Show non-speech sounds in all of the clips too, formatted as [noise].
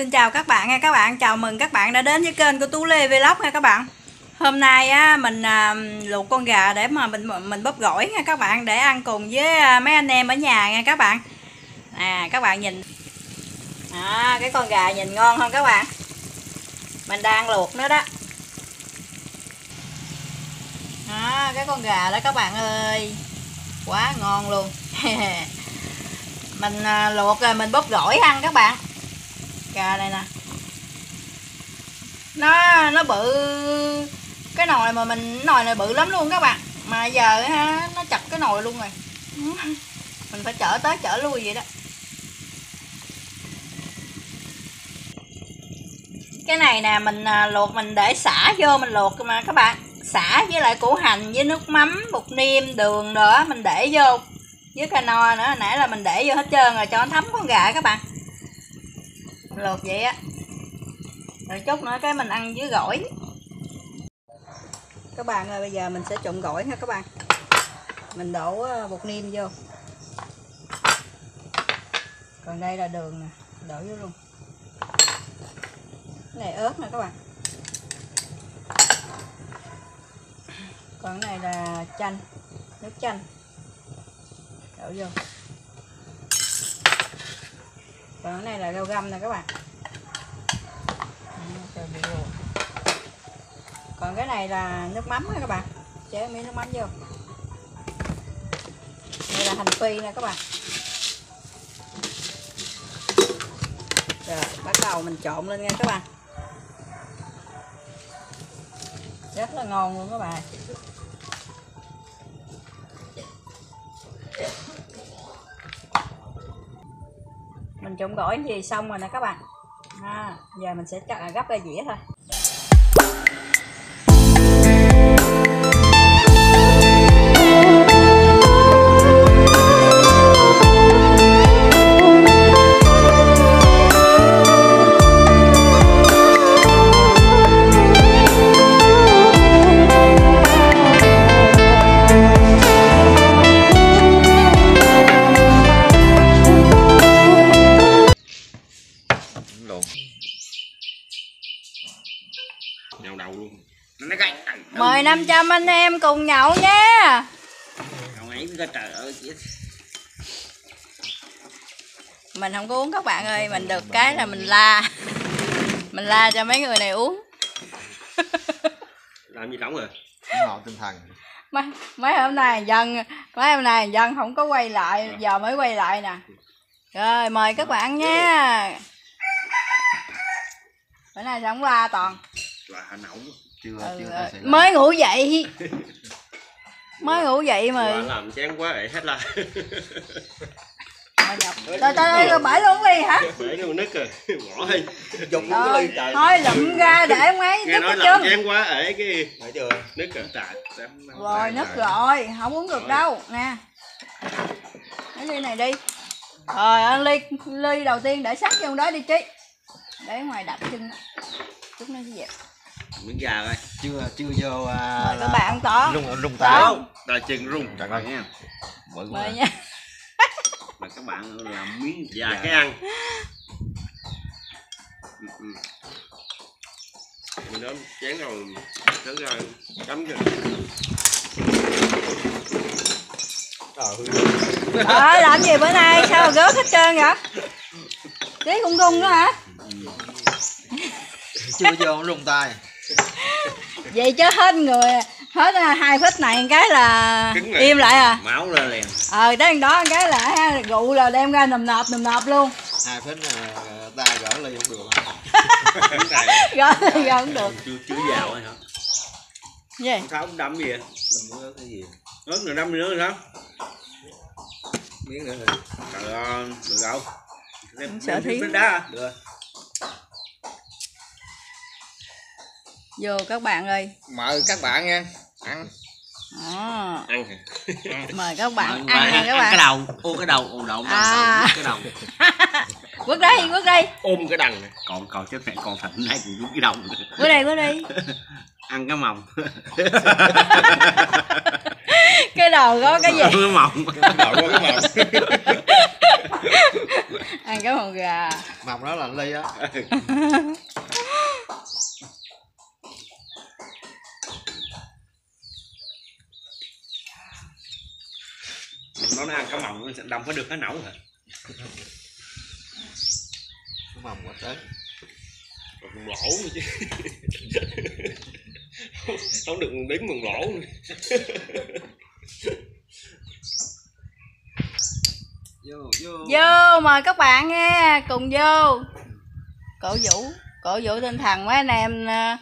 Xin chào các bạn nha các bạn, chào mừng các bạn đã đến với kênh của Tú Lê Vlog nha các bạn. Hôm nay á mình à, luộc con gà để mà mình mình bóp gỏi nha các bạn để ăn cùng với à, mấy anh em ở nhà nha các bạn. À các bạn nhìn. À cái con gà nhìn ngon không các bạn? Mình đang luộc nó đó. À cái con gà đó các bạn ơi. Quá ngon luôn. [laughs] mình à, luộc rồi mình bóp gỏi ăn các bạn gà này nè. Nó nó bự. Cái nồi mà mình, nồi này bự lắm luôn các bạn. Mà giờ ha nó chặt cái nồi luôn rồi. [laughs] Mình phải chở tới chở lui vậy đó. Cái này nè, mình à, luộc, mình để xả vô, mình luộc mà các bạn. Xả với lại củ hành với nước mắm, bột niêm, đường nữa mình để vô. Với cà no nữa, nãy là mình để vô hết trơn rồi, cho nó thấm con gà các bạn lột vậy á. Rồi chút nữa cái mình ăn với gỏi. Các bạn ơi, bây giờ mình sẽ trộn gỏi nha các bạn. Mình đổ ờ, bột niêm vô. Còn đây là đường nè, đổ vô luôn. Cái này ớt nè các bạn. Còn cái này là chanh, nước chanh. Đổ vô còn cái này là rau găm nè các bạn. Vô. còn cái này là nước mắm nha các bạn. Chế miếng nước mắm vô. Đây là hành phi nè các bạn. Rồi bắt đầu mình trộn lên nha các bạn. Rất là ngon luôn các bạn trộn gỏi gì xong rồi nè các bạn. À, giờ mình sẽ cắt- gấp ra dĩa thôi. Mời 500 anh em cùng nhậu nha. Mình không có uống các bạn ơi mình được cái là mình la. [laughs] Mình la cho mấy người này uống. [laughs] Làm gì đóng rồi? Ngọt tinh thần. Mấy, mấy hôm nay dân mấy hôm nay dân không có quay lại giờ mới quay lại nè. Rồi mời các bạn nha. Bữa nay sống la toàn? Là hà nậu chưa ừ, chưa sẽ mới ngủ dậy. [laughs] Mới ngủ dậy mà. Mà làm chán quá vậy hết là trời trời ơi bể luôn đi hả? [laughs] Bể nó nứt rồi. [laughs] Bỏ đi. Dùng Rồi, thôi lụm ra để nghe đứt nói cái làm chân chán quá ể cái phải chưa? Nứt rồi. Dám rồi nứt rồi. không uống được đâu. Nè. Lấy ly này đi. Rồi ăn ly ly đầu tiên để sắt vô đó đi chị để ngoài đập chân. Chút nó sẽ dẹp miếng gà rồi chưa chưa vô à, mời các bạn ăn to rung rung Đó. tay. Tay chân rung. Trời ơi. nha. Quá mời nha. Mà các bạn làm miếng gà. Cái ăn. Ừ, ừ. mình đó chán rồi thử ra cắm cho Trời làm gì bữa nay? Sao mà gớt hết trơn vậy? Tí cũng rung nữa hả? Chưa vô rung tay vậy chứ hết người hết à, hai phút này một cái là im lại à. Máu lên liền. Ờ tới đó một cái là ha, rượu là đem ra nầm nộp nầm nộp luôn. Hai phút là tay gỡ ly không được. [laughs] Rồi rồi không được. Chưa chưa vào hay hả? Gì? Ông tháo đâm gì vậy? Đâm nữa cái gì? Ớt rồi đâm gì nữa sao miếng nữa. Rồi trời ơi được Không sợ miếng đá à? Vô các bạn ơi. Mời các bạn nha. Ăn. Đó. ăn. Mời các bạn Ăn ăn nha các cái bạn đầu. Ôm cái đầu. Ôm đầu À. cái đầu. [laughs] Quất đây quất đây. Ôm cái đằng này. Còn còn chết mẹ còn thịnh này cũng cái đầu quất đây quất đây. [laughs] [laughs] Ăn cái mồng. Cái đồ có cái gì? Cái cái có cái màu ăn cái hồn gà. Màu đó là ly á nó ăn cá nó sẽ đâm phải được cái nấu hả? Cái màu quá tới. Còn lỗ nữa chứ. [laughs] Không được đếm còn lỗ nữa. vô vô. Vô mời các bạn nghe. Cùng vô. Cổ vũ cổ vũ tinh thần mấy anh em ờ,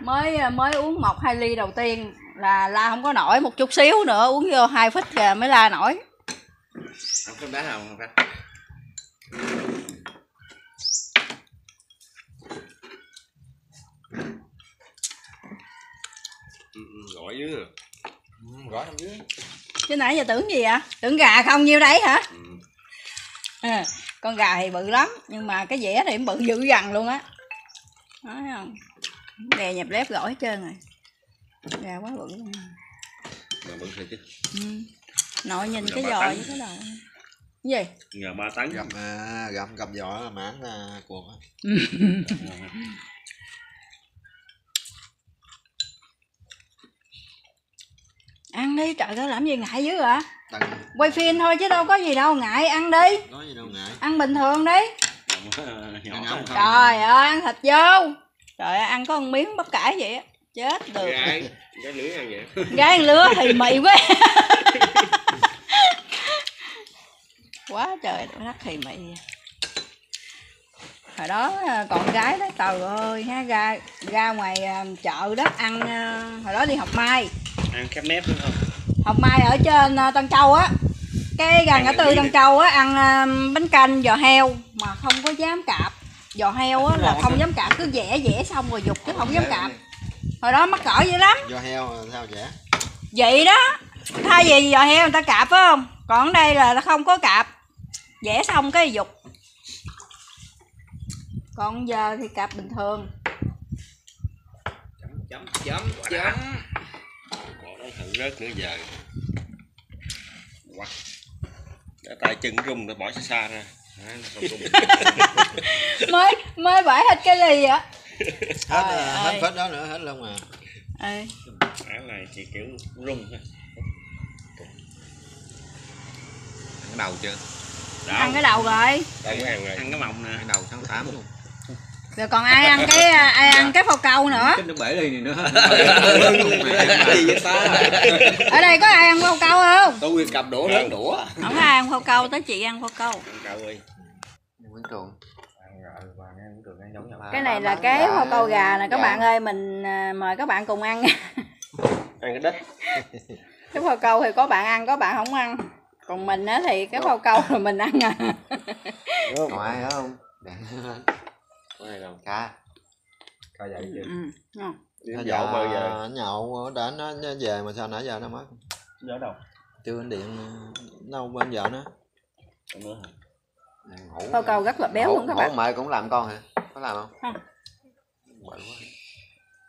mới mới uống một hai ly đầu tiên là la không có nổi một chút xíu nữa uống vô hai phút kìa mới la nổi. Không có đá nào không Ừ, ừ, gọi dưới rồi ừ, gõ trong dưới chứ nãy giờ tưởng gì vậy? Tưởng gà không nhiêu đấy hả? Ừ. à, con gà thì bự lắm nhưng mà cái dẻ thì cũng bự dữ dằn luôn á. Nói không? Đè nhập lép gỏi hết trơn rồi gà quá bự luôn. mà bự thiệt chứ. Ừ. nội nhìn Gà cái giò với cái đầu. Cái gì? Nhờ ba tấn gặp à, gặp gặp giỏ là mãn à, cuộc á. [laughs] Ăn đi trời ơi làm gì ngại dữ hả Tầng quay phim thôi chứ đâu có gì đâu ngại ăn đi. Nói gì đâu ngại. Ăn bình thường đi. Nhỏ trời ơi ăn thịt vô. Trời ơi ăn có một miếng bắp cải vậy á chết được. Gái cái lưới ăn vậy? Gái ăn lứa thì mị quá. Quá trời đất thì mị. Hồi đó à, còn gái đó trời ơi ha ra ra ngoài à, chợ đó ăn à, hồi đó đi học mai. Ăn khép nếp nữa không? Học mai ở trên Tân Châu á. Cái gần ngã tư Tân Châu á ăn bánh canh giò heo mà không có dám cạp. Giò heo á là không dám cạp cứ vẽ vẽ xong rồi dục chứ không dám cạp hồi đó mắc cỡ dữ lắm. Do heo sao vậy? Vậy đó. Thay vì giò heo người ta cạp phải không? Còn ở đây là nó không có cạp. Vẽ xong cái dục. Còn giờ thì cạp bình thường. Chấm chấm chấm bỏ nó thử rớt nữa giờ. Quá Để tay chân rung nó bỏ xa xa ra. Đó, nó không rung. [laughs] mới mới bể hết cái ly á [laughs] hết à, hết ơi. phết đó nữa hết luôn à. Ê, Cái này thì kiểu rung thôi cái đầu chưa? Ăn cái đầu rồi. Đâu có ăn rồi. Ăn cái mộng nè. Cái đầu tháng 8 luôn. Rồi còn ai ăn cái ai ăn cái phao câu nữa? Cái nó bể này nữa. [laughs] Ở đây có ai ăn phao câu không? Tôi cặp đũa lớn đũa. Không ai ăn phao câu tới chị ăn phao câu. Ăn cậu ơi Nguyễn Trường cái này là cái phao câu gà nè các bạn ơi. Mình à, mời các bạn cùng ăn. [laughs] Ăn cái đất [laughs] cái phao câu thì có bạn ăn có bạn không ăn. Còn mình á thì cái phao câu là mình ăn à. Còn ai nữa không? Có ai đâu cá có vậy chứ ừ. ngon. nó nhậu bao giờ? nhậu đã nó, về mà sao nãy giờ nó mất? Nhớ đâu? Chưa anh điện đâu bên vợ nó. Nữa hả? Ngủ phao câu rất là béo luôn các bạn. mẹ cũng làm con hả? Có làm không? Không. bự quá.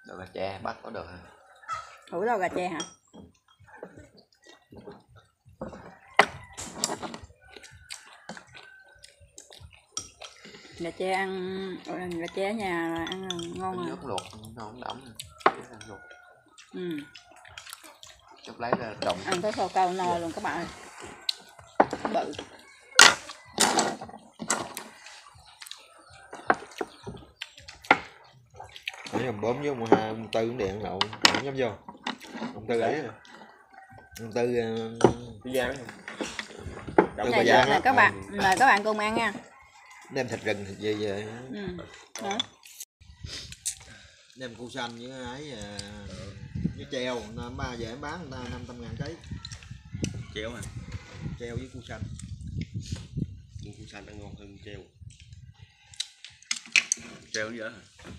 Đồ gà tre bắt có được hả? Thủ đâu gà tre hả? Gà tre ăn gà tre ở nhà ăn ngon à nước luộc nó không đậm luộc. Ừ. chút lấy ra đồng ăn cái phao câu no luôn các bạn ơi. Bự ông bốm với ông hai ông tư cũng điện nhậu không dám vô. Ông tư ấy. À. ông tư ờ, cái giang Tư bà Giang là á. các bạn mời các bạn cùng ăn nha. Đem thịt rừng thịt gì về ừ. Đó. đem củ xanh với ấy ờ, với treo. Ba về bán người ta năm trăm ngàn ký. Chéo à treo với củ xanh. Củ xanh nó ngon hơn treo. Treo dở hả